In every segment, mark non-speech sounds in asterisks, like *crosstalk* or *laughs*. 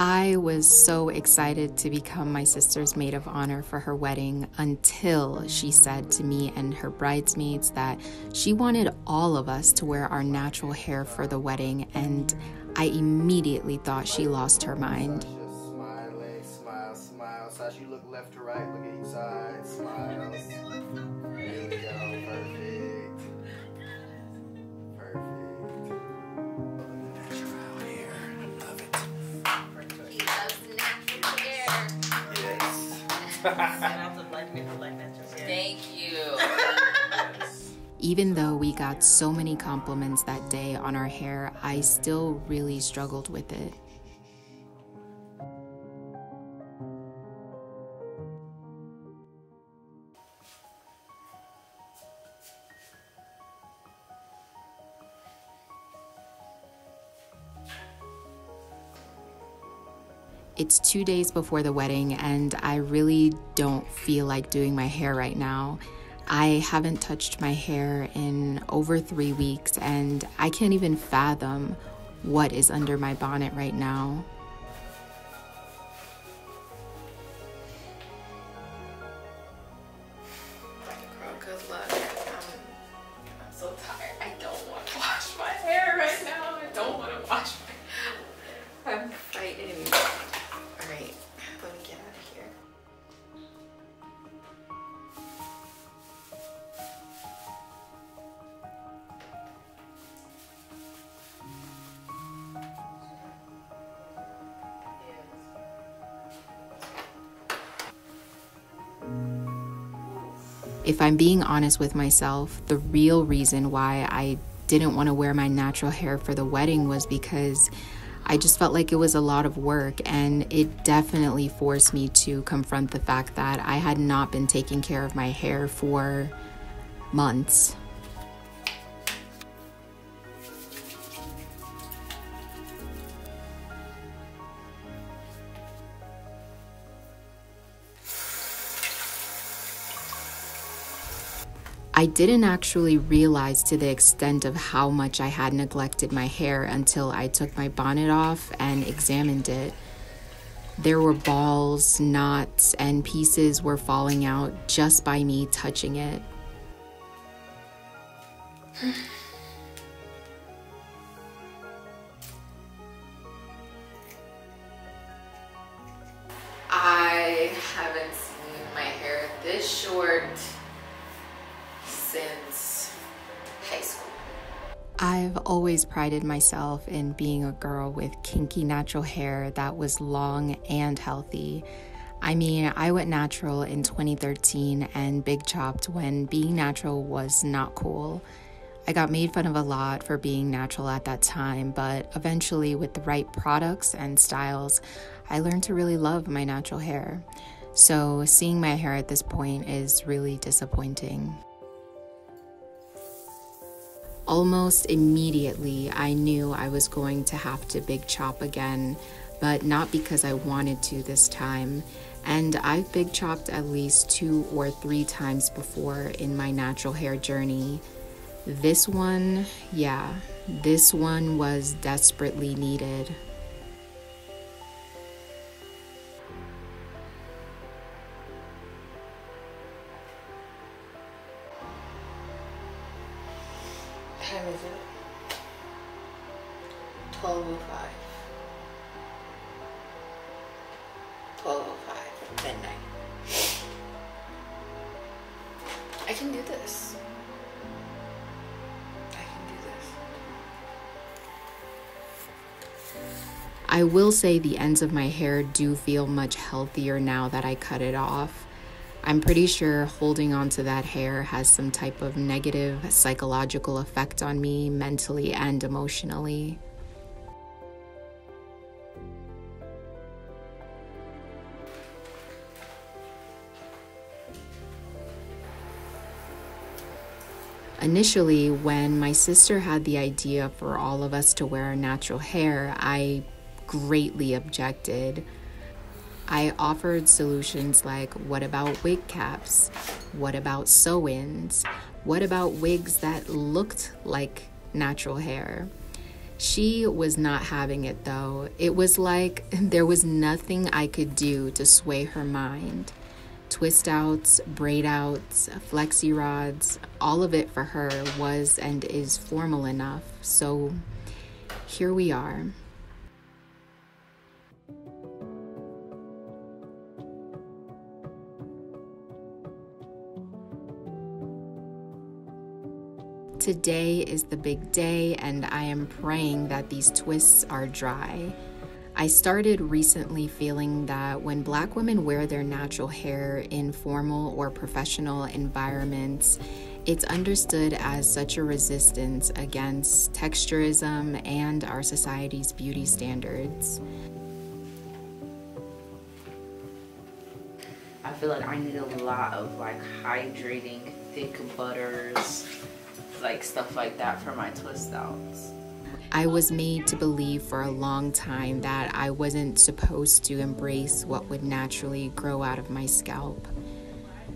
I was so excited to become my sister's maid of honor for her wedding until she said to me and her bridesmaids that she wanted all of us to wear our natural hair for the wedding, and I immediately thought she lost her mind. Smile, smile. So Thank you. Even though we got so many compliments that day on our hair, I still really struggled with it. It's two days before the wedding, and I really don't feel like doing my hair right now. I haven't touched my hair in over three weeks, and I can't even fathom what is under my bonnet right now. If I'm being honest with myself, the real reason why I didn't want to wear my natural hair for the wedding was because I just felt like it was a lot of work, and it definitely forced me to confront the fact that I had not been taking care of my hair for months. I didn't actually realize to the extent of how much I had neglected my hair until I took my bonnet off and examined it. There were balls, knots, and pieces were falling out just by me touching it. *sighs* I haven't seen my hair this short since high school. I've always prided myself in being a girl with kinky natural hair that was long and healthy. I mean, I went natural in 2013 and big chopped when being natural was not cool. I got made fun of a lot for being natural at that time, but eventually, with the right products and styles, I learned to really love my natural hair. So, seeing my hair at this point is really disappointing. Almost immediately, I knew I was going to have to big chop again, but not because I wanted to this time. And I've big chopped at least two or three times before in my natural hair journey. This one, yeah, this one was desperately needed. Time is it? 12.05. 12.05, midnight. I can do this. I can do this. I will say the ends of my hair do feel much healthier now that I cut it off. I'm pretty sure holding on to that hair has some type of negative psychological effect on me mentally and emotionally. Initially, when my sister had the idea for all of us to wear our natural hair, I greatly objected. I offered solutions like what about wig caps? What about sew ins? What about wigs that looked like natural hair? She was not having it though. It was like *laughs* there was nothing I could do to sway her mind. Twist outs, braid outs, flexi rods, all of it for her was and is formal enough. So here we are. Today is the big day, and I am praying that these twists are dry. I started recently feeling that when black women wear their natural hair in formal or professional environments, it's understood as such a resistance against texturism and our society's beauty standards. I feel like I need a lot of like hydrating, thick butters, like stuff like that for my twist outs. I was made to believe for a long time that I wasn't supposed to embrace what would naturally grow out of my scalp.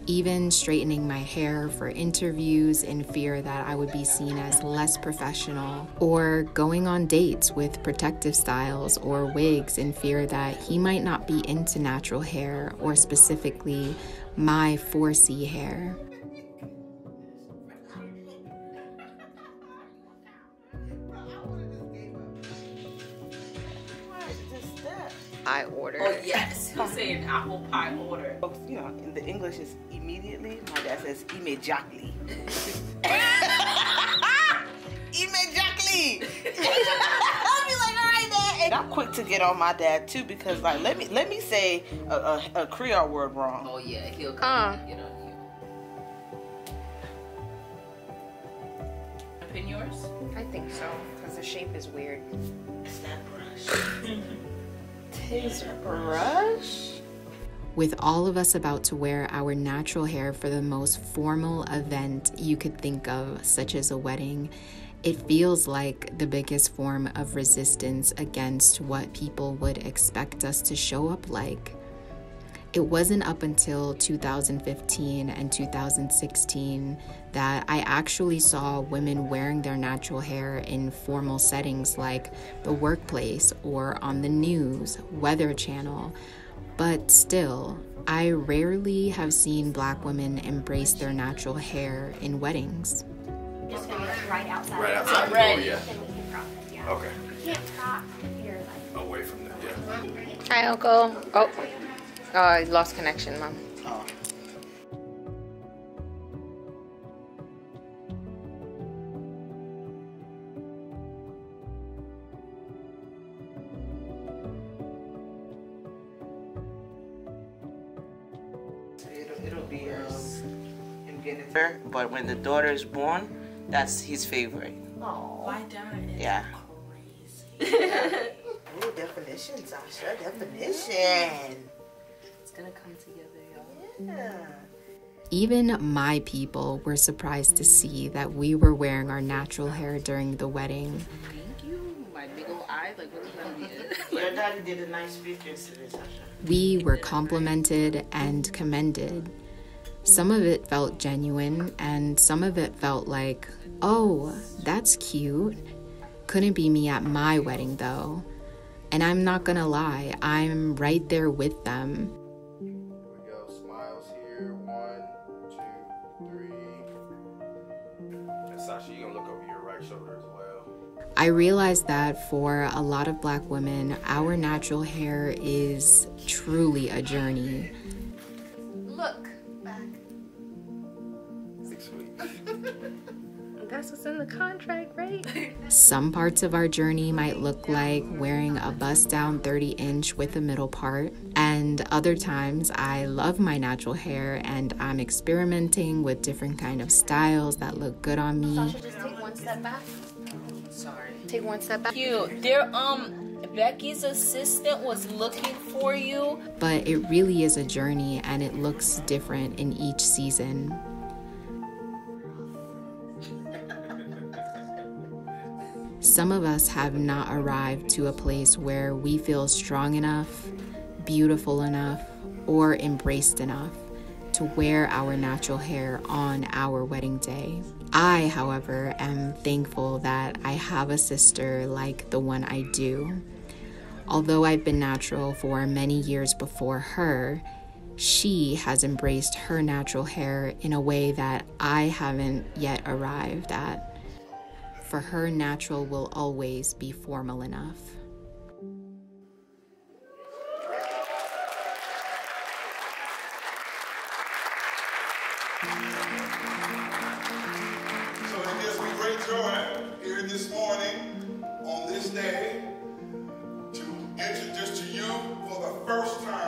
Even straightening my hair for interviews in fear that I would be seen as less professional, or going on dates with protective styles or wigs in fear that he might not be into natural hair or specifically my 4C hair. Yes, he's saying apple pie order. You know, in the English is immediately. My dad says immediately. *laughs* immediately. *laughs* I'll be like, all right, dad. And I'm quick to get on my dad too because, like, let me let me say a, a, a Creole word wrong. Oh yeah, he'll come Uh. and get on you. Pin yours? I think so, because the shape is weird. It's that brush. His brush? With all of us about to wear our natural hair for the most formal event you could think of, such as a wedding, it feels like the biggest form of resistance against what people would expect us to show up like. It wasn't up until 2015 and 2016 that I actually saw women wearing their natural hair in formal settings like the workplace or on the news, Weather Channel. But still, I rarely have seen black women embrace their natural hair in weddings. Just gonna be right outside. Right outside the Ready. door, oh, yeah. Then we can cross it, yeah. Okay. You can't stop if you're like. Away from that, yeah. Hi, Uncle. Oh. Oh, I lost connection, Mom. Oh. It'll, it'll be um, him getting her, but when the daughter is born, that's his favorite. My dad is Yeah. crazy. *laughs* Ooh, definition, Sasha. Definition. It's gonna come together, y'all. Yeah. Even my people were surprised to see that we were wearing our natural hair during the wedding. Thank you. My big old eyes, like what is that? *laughs* Your daddy did a nice speech yesterday, Sasha. We were complimented and commended. Some of it felt genuine, and some of it felt like, oh, that's cute. Couldn't be me at my wedding though. And I'm not gonna lie, I'm right there with them. I realized that for a lot of black women, our natural hair is truly a journey. Look back. Six weeks. *laughs* That's what's in the contract, right? *laughs* Some parts of our journey might look like wearing a bust down 30 inch with a middle part, and other times I love my natural hair and I'm experimenting with different kind of styles that look good on me. Sasha, just take one step back. Sorry. Take one step back. Cute. There, um, Becky's assistant was looking for you. But it really is a journey and it looks different in each season. Some of us have not arrived to a place where we feel strong enough, beautiful enough, or embraced enough to wear our natural hair on our wedding day. I, however, am thankful that I have a sister like the one I do. Although I've been natural for many years before her, she has embraced her natural hair in a way that I haven't yet arrived at. For her, natural will always be formal enough. introduce to you for the first time.